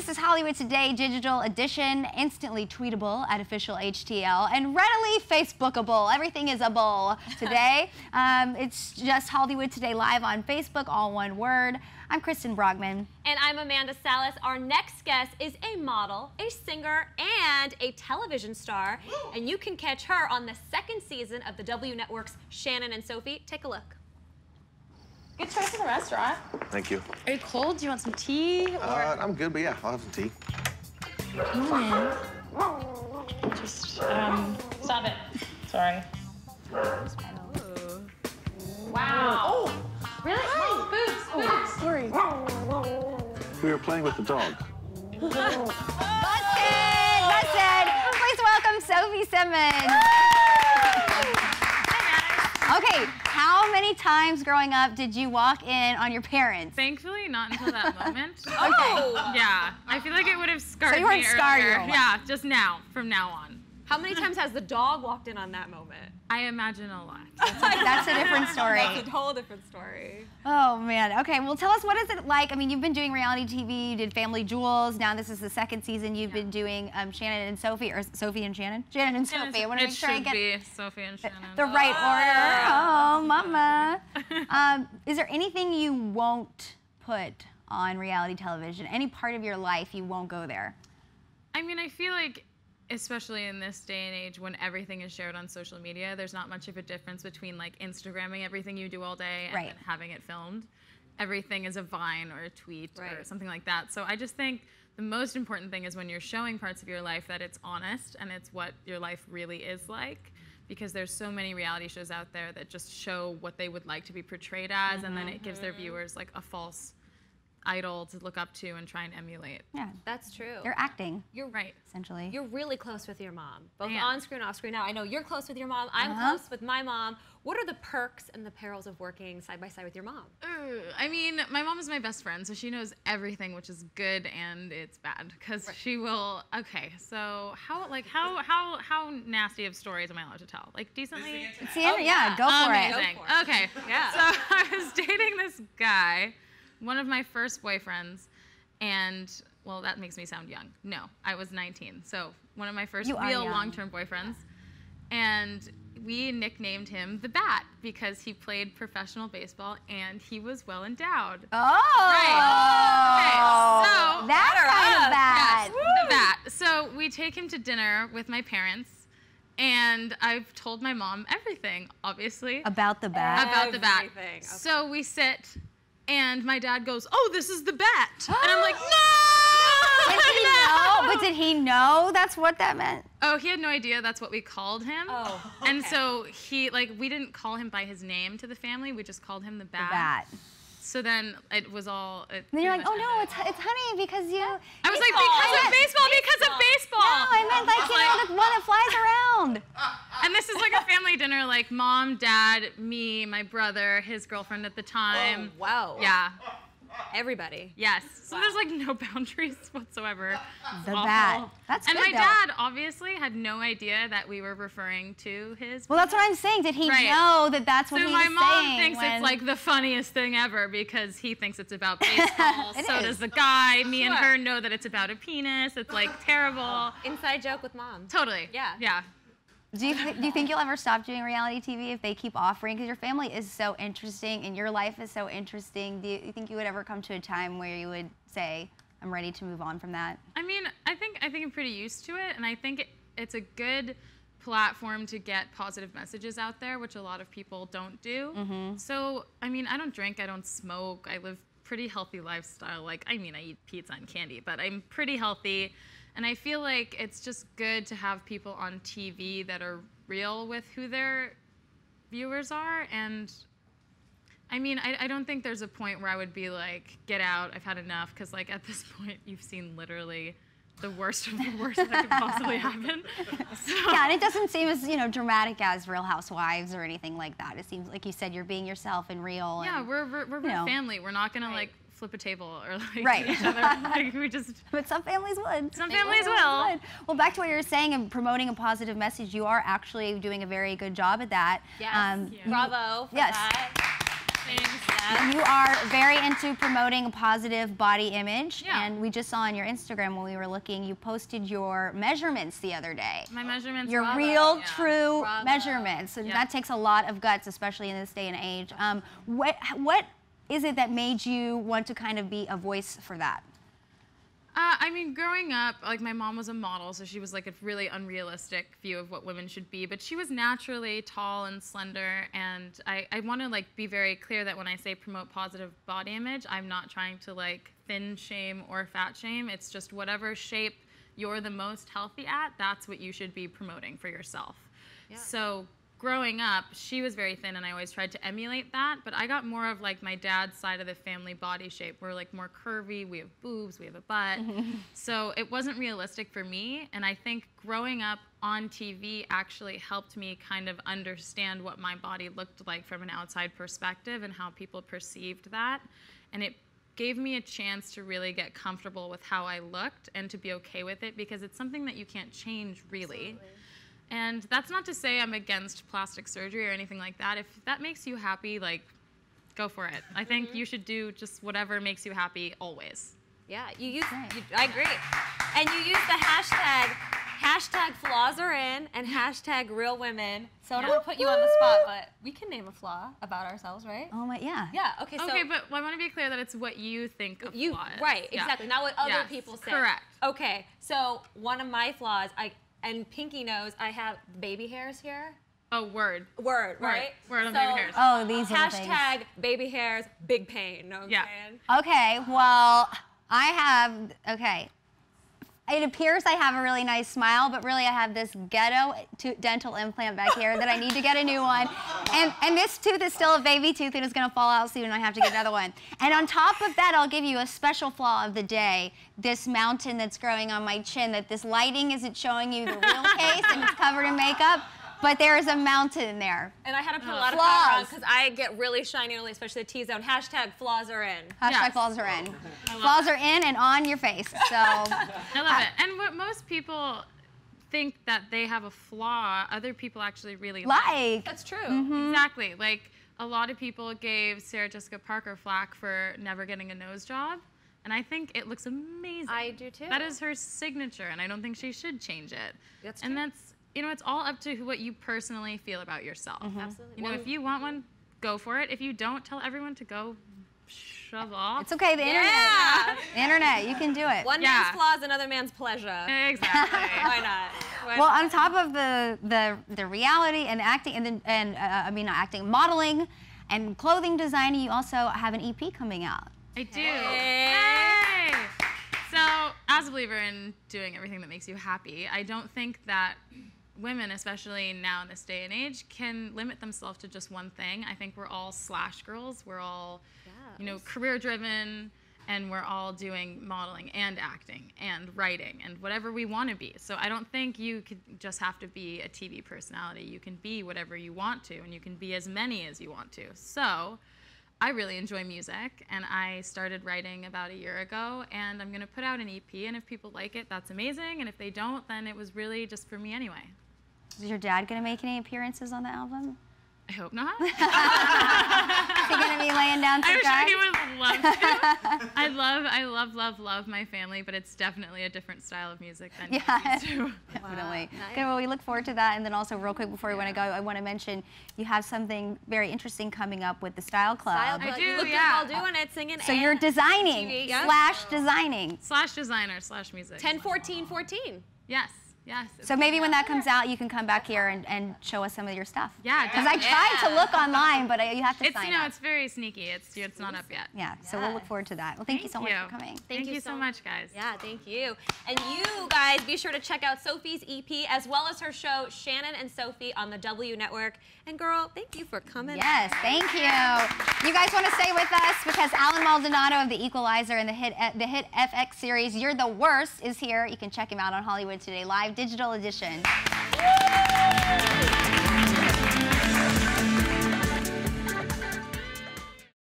This is Hollywood Today Digital Edition, instantly tweetable at official HTL and readily Facebookable. Everything is a bull today. um, it's just Hollywood Today live on Facebook, all one word. I'm Kristen Brockman. And I'm Amanda Salas. Our next guest is a model, a singer, and a television star. And you can catch her on the second season of the W Network's Shannon and Sophie. Take a look. Good choice in the restaurant. Thank you. Are you cold? Do you want some tea? Or Uh, I'm good, but yeah, I'll have some tea. Come in. just um, stop it. Sorry. Wow. Oh, really? Boots, boots. Sorry. We were playing with the dog. Busted! Busted! Please welcome Sophie Simmons. Okay, how many times growing up did you walk in on your parents? Thankfully, not until that moment. Oh! Yeah, I feel like it would have scarred you weren't me scarred earlier. Yeah, just now, from now on. How many times has the dog walked in on that moment? I imagine a lot. That's a different story. That's a whole different story. Oh man. Okay. Well, tell us what is it like? I mean, you've been doing reality TV. You did Family Jewels. Now this is the second season. You've been doing um, Shannon and Sophie, or Sophie and Shannon. Shannon and Sophie. I want to make sure I should get be Sophie and Shannon. the right order. Oh, mama. um, is there anything you won't put on reality television? Any part of your life you won't go there? I mean, I feel like, especially in this day and age when everything is shared on social media, there's not much of a difference between like Instagramming everything you do all day and Right. having it filmed. Everything is a vine or a tweet or something like that. So I just think the most important thing is when you're showing parts of your life that it's honest and it's what your life really is like. Because there's so many reality shows out there that just show what they would like to be portrayed as, and then it gives their mm-hmm. viewers like a false idol to look up to and try and emulate. Yeah. That's true. You're acting, You're Right. essentially. You're really close with your mom, both I on screen and off screen. Now I know you're close with your mom. I'm Uh-huh. close with my mom. What are the perks and the perils of working side by side with your mom? Ugh, I mean, my mom is my best friend, so she knows everything, which is good and it's bad because she will. Okay, so how like how how how nasty of stories am I allowed to tell? Like decently. See, yeah, go for it. Go for it. Okay. Yeah. So I was dating this guy, one of my first boyfriends, and well, that makes me sound young. No, I was 19. So one of my first You real long-term boyfriends, and we nicknamed him the Bat because he played professional baseball and he was well endowed. Oh. right. Okay, so- that's kind of up. bad. the bat. So we take him to dinner with my parents, and I've told my mom everything, obviously, About the bat. about the bat. Everything, okay. So we sit, and my dad goes, "Oh, this is the bat," and I'm like, no! Did "No!" he know? But did he know that's what that meant? Oh, he had no idea that's what we called him. Oh, And so he like we didn't call him by his name to the family. We just called him the bat. The bat. So then it was all. It then you're like, oh no, it's it's honey because you. I was like, because of baseball, because of baseball. No, I meant like you know the one that flies around. Uh, And this is like a family dinner, like mom, dad, me, my brother, his girlfriend at the time. Oh, wow. Yeah. Everybody. Yes. So there's like no boundaries whatsoever. The bat. That's and good my though. dad obviously had no idea that we were referring to his. Well, that's what I'm saying. Did he Right. know that that's what so he my mom thinks when- it's like the funniest thing ever because he thinks it's about baseball. It so is. does the guy. Me and her know that it's about a penis. It's like terrible. Inside joke with mom. Totally. Yeah. Yeah. Do you, do you think you'll ever stop doing reality TV if they keep offering? Because your family is so interesting and your life is so interesting. Do you, think you would ever come to a time where you would say, I'm ready to move on from that? I mean, I think I think I'm pretty used to it, and I think it, it's a good platform to get positive messages out there, which a lot of people don't do. Mm-hmm. So, I mean, I don't drink, I don't smoke, I live pretty healthy lifestyle. Like, I mean, I eat pizza and candy, but I'm pretty healthy, and I feel like it's just good to have people on TV that are real with who their viewers are and I mean, I, I don't think there's a point where I would be like, get out, I've had enough, because like at this point, you've seen literally the worst of the worst that could possibly happen. So, Yeah, and it doesn't seem as you know dramatic as Real Housewives or anything like that. It seems like you said you're being yourself and real. yeah, and, we're we're, we're family. We're not gonna like flip a table or like Right. each other. Like we just But some families would. Some families will. would. Well, back to what you were saying and promoting a positive message, you are actually doing a very good job at that. Yes. Um, Bravo for Yes. that. You are very into promoting a positive body image, Yeah. and we just saw on your Instagram when we were looking, you posted your measurements the other day. My measurements. Your Bravo. real, Yeah. true Bravo. measurements, and Yeah. that takes a lot of guts, especially in this day and age. Um, what what is it that made you want to kind of be a voice for that? Uh, I mean, growing up, like my mom was a model, so she was like a really unrealistic view of what women should be. But she was naturally tall and slender, and I, I want to like be very clear that when I say promote positive body image, I'm not trying to like thin shame or fat shame. It's just whatever shape you're the most healthy at, that's what you should be promoting for yourself. So growing up, she was very thin, and I always tried to emulate that. But I got more of like my dad's side of the family body shape. We're like more curvy. We have boobs. We have a butt. so it wasn't realistic for me. And I think growing up on TV actually helped me kind of understand what my body looked like from an outside perspective and how people perceived that. And it gave me a chance to really get comfortable with how I looked and to be okay with it because it's something that you can't change really. And that's not to say I'm against plastic surgery or anything like that. If that makes you happy, like, go for it. I think mm-hmm. you should do just whatever makes you happy always. Yeah, you use. Right. You, I agree. And you use the hashtag. Hashtag flaws are in and hashtag real women. So I don't want to put you on the spot, but we can name a flaw about ourselves, right? Oh my, yeah. Yeah. Okay. So okay, but I want to be clear that it's what you think a you flaw is. right Yeah. exactly not what other Yes, people say. Correct. Okay. So one of my flaws, I and Pinky knows I have baby hairs here. Oh, word. Word, right? Word on So, baby hairs. Oh, these little things. Hashtag baby hairs, big pain. Know Yeah. saying? Okay, well, I have, okay. It appears I have a really nice smile, but really I have this ghetto to- dental implant back here that I need to get a new one. And, and this tooth is still a baby tooth and it's gonna fall out soon and I have to get another one. And on top of that, I'll give you a special flaw of the day. This mountain that's growing on my chin that this lighting isn't showing you the real case and it's covered in makeup, but there is a mountain there. And I had to put a Oh. lot of powder on Flaws. because I get really shiny early, especially the T-zone. Hashtag flaws are in. Hashtag Yes. flaws are in. love Flaws are in and on your face, so. I love it. And what most people think that they have a flaw, other people actually really Like, That's true. Mm-hmm. Exactly. Like a lot of people gave Sarah Jessica Parker flack for never getting a nose job. And I think it looks amazing. I do too. That is her signature, and I don't think she should change it. That's true. and that's you know, it's all up to what you personally feel about yourself. Mm-hmm. Absolutely. You know, if you want one, go for it. If you don't, tell everyone to go shove off. it's okay, the internet. Yeah. The internet, you can do it. One Yeah. man's flaws, another man's pleasure. Exactly. Why not? Why Well, not? on top of the the the reality and acting and then and uh, I mean not acting, modeling and clothing designing, you also have an EP coming out. I do. Hey. Hey! So, as a believer in doing everything that makes you happy, I don't think that women, especially now in this day and age, can limit themselves to just one thing. I think we're all slash girls. We're all, you know, career driven, and we're all doing modeling and acting and writing and whatever we want to be. So I don't think you could just have to be a TV personality. You can be whatever you want to, and you can be as many as you want to. So. I really enjoy music, and I started writing about a year ago, and I'm going to put out an EP, and if people like it, that's amazing, and if they don't, then it was really just for me anyway. Is your dad gonna make any appearances on the album? I hope not. Is he gonna be laying down some I'm sure tracks? he would love to. I love, I love, love, love my family, but it's definitely a different style of music than Yeah. he's used to. Definitely. Nice. Good. Well, we look forward to that. And then also, real quick before we want to go, I want to mention you have something very interesting coming up with the Style Club. Style I do, You look yeah. good doing it, singing. So and you're designing TV, yeah. slash designing. Slash designer slash music. 10, 14, 14. Yes, yes. So maybe when that comes out, you can come back here and, and show us some of your stuff. Yeah, Because I tried to look online, but I, you have to It's sign you know up. it's very sneaky. It's it's not up yet. yeah. So we'll look forward to that. Well, thank, you so much for coming. Thank, you you so so much, guys. Yeah, thank you. And you guys be sure to check out Sophie's EP as well as her show Shannon and Sophie on the W Network. And girl, thank you for coming. Yes, thank you. You guys want to stay with us because Allen Maldonado of The Equalizer and the hit the hit FX series You're the Worst is here. You can check him out on Hollywood Today Live Digital Edition.